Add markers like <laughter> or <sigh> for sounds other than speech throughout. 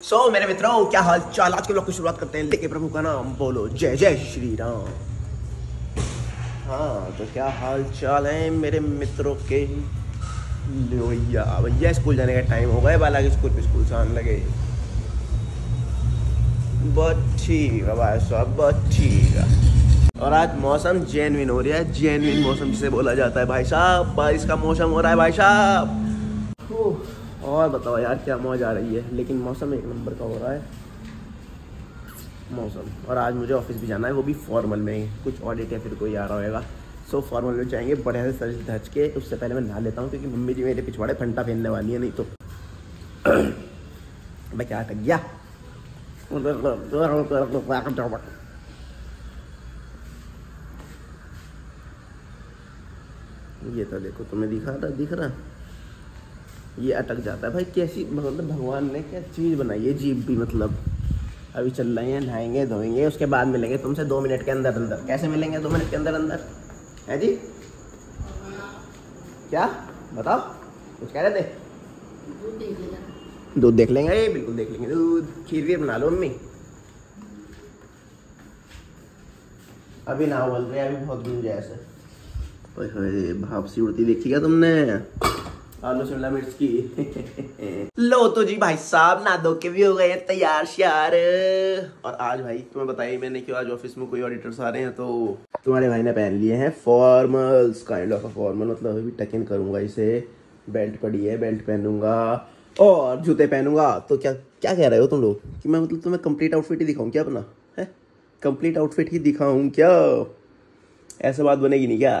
सो so, मेरे मित्रों क्या हाल चाल? आज के ब्लॉग की शुरुआत करते हैं। लेके प्रभु का नाम बोलो। जय जय श्री राम। हाँ तो क्या हाल चाल है मेरे मित्रों के? भैया भैया स्कूल जाने का टाइम हो गया बाला के स्कूल पे स्कूल से आने लगे। बहुत ठीक है भाई साहब बहुत ठीक है। और आज मौसम जेनविन हो रहा है। जेनविन मौसम जिसे बोला जाता है भाई साहब। बारिश का मौसम हो रहा है भाई साहब। और बताओ यार क्या मौज आ रही है। लेकिन मौसम एक नंबर का हो रहा है। मौसम। और आज मुझे ऑफ़िस भी जाना है, वो भी फॉर्मल में। कुछ ऑडिट या फिर कोई आ रहा होगा सो फॉर्मल में जाएँगे, बढ़िया से सर धज के, उससे पहले मैं नहा लेता हूँ, क्योंकि मम्मी जी मेरे पिछवाड़े फंटा पहनने वाली है, नहीं तो। <coughs> मैं क्या अटक गया? ये तो देखो, तुम्हें दिखा रहा दिख रहा? ये अटक जाता है। भाई, कैसी मतलब भगवान ने क्या चीज़ बनाई है जीप भी मतलब? अभी चल रहे हैं, नहाएँगे, धोएँगे, उसके बाद मिलेंगे तुमसे दो मिनट के अंदर अंदर। कैसे मिलेंगे दो मिनट के अंदर अंदर? है जी? क्या? बताओ। कुछ कह रहे थे? दूध देख लेंगे। ये बिल्कुल देख लेंगे। दूध, खीर भी बना लो मम्मी। अभी ना बोल रहे अभी बहुत ओए होए, भाप सी उड़ती देखी क्या तुमने? आलू शिमला मिर्च की। लो तो जी भाई साहब ना दो के भी हो गए तैयार श्यार। और आज भाई तुम्हें बताइए मैंने क्यों आज ऑफ़िस में कोई ऑडिटर्स आ रहे हैं तो तुम्हारे भाई ने पहन लिए हैं फॉर्मल्स काइंड ऑफ़ फॉर्मल मतलब अभी टक इन करूँगा इसे। बेल्ट पड़ी है बेल्ट पहनूँगा। और जूते पहनूँगा। तो क्या क्या कह रहे हो तुम लोग? कि मैं मतलब तुम्हें कंप्लीट आउटफिट ही दिखाऊँ क्या अपना? है? कंप्लीट आउटफिट ही दिखाऊँ क्या? ऐसा बात बनेगी नहीं क्या?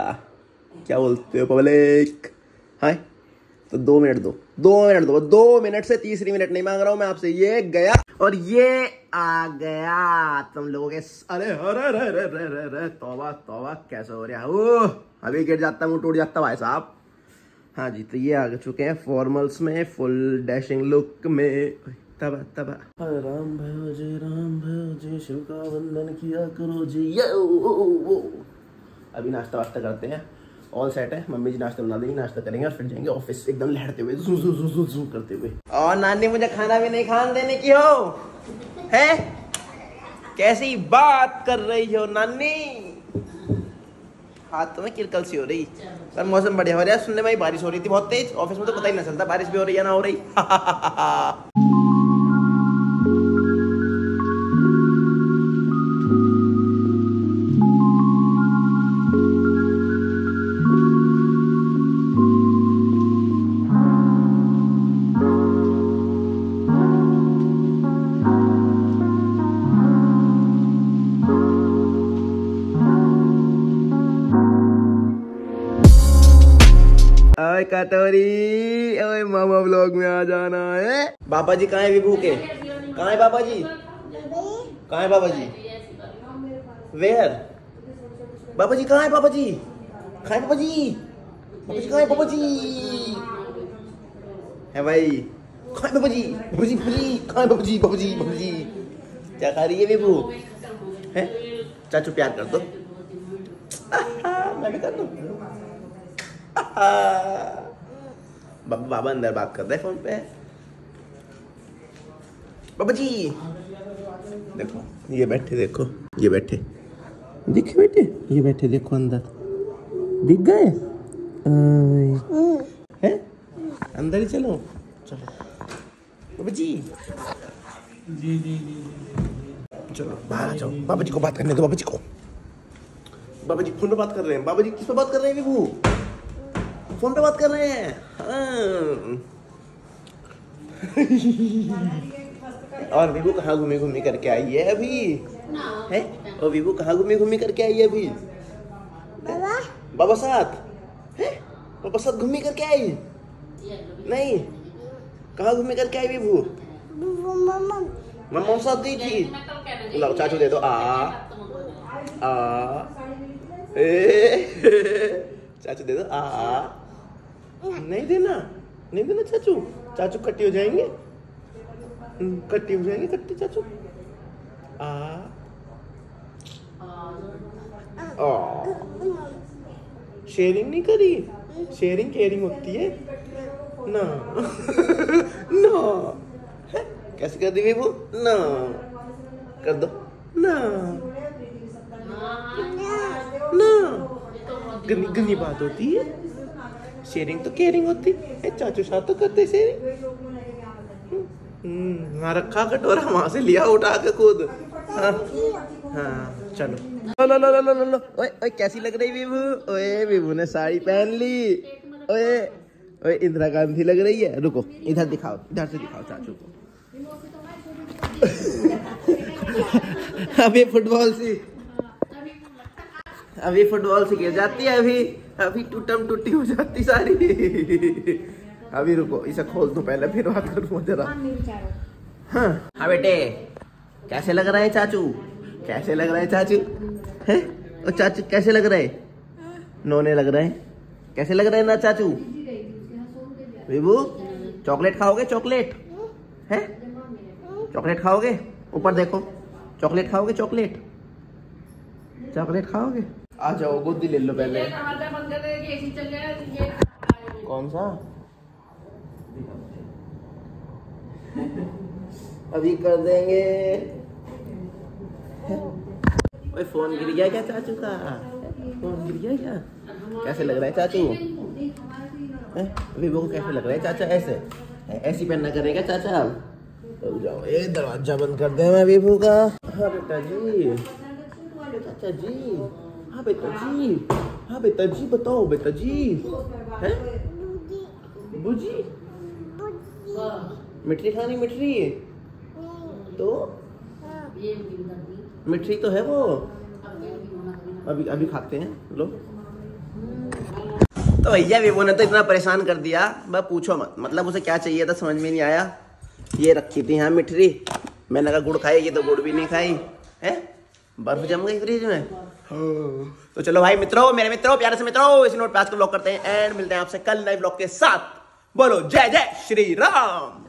क्या बोलते हो पब्लिक? हाय तो दो मिनट दो दो मिनट दो दो मिनट से तीसरी मिनट नहीं मांग रहा हूँ मैं आपसे, ये गया और ये आ गया। तुम लोगों के अरे अरे अरे अरे अरे अरे तौबा तौबा, कैसे हो रहा है? अभी गिर जाता मुँह टूट जाता भाई साहब। हाँ जी तो ये आ चुके हैं फॉर्मल्स में फुल डैशिंग लुक में। तबा तबा। राम भयो जी राम भयो जी शिव का वंदन किया करो जी यो। अभी नाश्ता वास्ता करते हैं। ऑल सेट है। मम्मी जी नाश्ता बना देंगी, नाश्ता करेंगे और फिर जाएँगे ऑफ़िस एकदम लहरते हुए, जू जू जू जू जू करते हुए। और नानी, मुझे खाना भी नहीं, खान देने की हो? है? कैसी बात कर रही हो नानी? हाथ तो में किरकल सी हो रही। पर मौसम बढ़िया हो रहा है। सुनने में बारिश हो रही थी, बहुत तेज। ऑफ़िस में तो पता ही नहीं चलता, बारिश भी हो रही है ना हो रही। <laughs> ओए कटोरी, ओए मामा ब्लॉग में आ जाना है। बाबा जी कहाँ है विभू के? कहाँ है बाबा जी कहाँ है बाबा जी वेयर बाबा जी कहाँ है बाबा जी कहाँ है बाबा जी बाबा जी कहाँ है बाबा जी है भाई। कहाँ है बाबा जी बाबा जी बाबा जी कहाँ है बाबा जी बाबा जी बाबा जी क्या खा रही है विभू? है? चाचू प्यार कर दो। <laughs> मैं भी कर दूँ? बाबा बाबा अंदर बात कर रहे फ़ोन पे। बाबा जी। देखो ये बैठे देखो ये बैठे। दिखे बैठे ये बैठे देखो अंदर। दिख गए? हैं? अंदर ही चलो। चलो। बाबा जी जी जी जी। चलो बाहर आ जाओ। बाबा जी को बात करने दो बाबा जी को। बाबा जी फ़ोन पे बात कर रहे हैं। बाबा जी किस पे बात कर रहे हैं विभू? फ़ोन पे बात कर रहे हैं? हाँ। और विभू कहाँ घूमी घूमी करके आई है अभी? है? और विभू कहाँ घूमी घूमी करके आई है अभी? बाबा? बाबा साथ? है? बाबा साथ घूमी करके आई? नहीं? कहाँ घूमी करके आई विभू मम्मा मम्मा साथ गई थी। लाओ चाचू दे दो। आ। आ। ए। <laughs> चाचू दे दो। आ। नहीं देना। नहीं देना चाचू। चाचू कट्टी हो जाएँगे। हम्म, कट्टी हो जाएँगे कट्टी चाचू। आ। शेयरिंग नहीं करी? शेयरिंग केयरिंग होती है? ना। <laughs> ना? कैसे कर दी बेबू? ना। कर दो। ना। ना। गंदी गंदी बात होती है। शेयरिंग तो केयरिंग होती। है चाचू साथ तो करते शेयरिंग हम्म वहाँ रखा कटोरा वहाँ से लिया उठा के खुद। हाँ हाँ चलो। लो लो लो लो लो ओए ओए, कैसी लग रही विभू ओए विभू ने साड़ी पहन ली। ओए ओए, इंदिरा गांधी लग रही है। रुको, इधर दिखाओ, इधर से दिखाओ चाचू को। <laughs> अभी फुटबॉल सी। अभी फुटबॉल से गिर जाती है अभी। अभी टूटम टूटी हो जाती सारी। अभी रुको इसे खोल दो पहले फिर बात करूँ जरा। हाँ। हाँ बेटे कैसे लग रहा है चाचू? कैसे लग रहा है चाचू? है? ओ चाचू कैसे लग रहा है? नोने लग रहे हैं। कैसे लग रहे हैं ना चाचू? विभू चॉकलेट खाओगे चॉकलेट? है? चॉकलेट खाओगे? ऊपर देखो। चॉकलेट खाओगे चॉकलेट? चॉकलेट खाओगे? आ जाओ गोदी ले लो पहले। कौन सा? अभी कर देंगे। ओए फ़ोन गिर गया क्या चाचू का? फ़ोन गिर गया क्या? कैसे लग रहा है चाचू? विभू को कैसे लग रहा है चाचा ऐसे? ऐसी पहनना करेगा चाचा? रुक जाओ ये दरवाज़ा बंद कर दे मैं विभू का। हाँ बेटा जी। चाचा जी। हाँ बेटा जी हाँ बेटा जी बताओ बेटा जी हैं बुजी मिठरी खानी मिठरी तो मिठरी तो है वो अभी अभी खाते हैं लो तो भैया विवो ने तो इतना परेशान कर दिया। मैं पूछो मत। मतलब उसे क्या चाहिए था, समझ में नहीं आया। ये रखी थी हाँ मिठरी मैंने कहा, गुड़ खाएगी तो गुड़ भी नहीं खाई। है? बर्फ़ जम गई फ्रिज में। तो चलो भाई मित्रों मेरे मित्रों प्यारे से मित्रों इस नोट पे आज को ब्लॉक करते हैं एंड मिलते हैं आपसे कल नए ब्लॉग के साथ। बोलो जय जय श्री राम।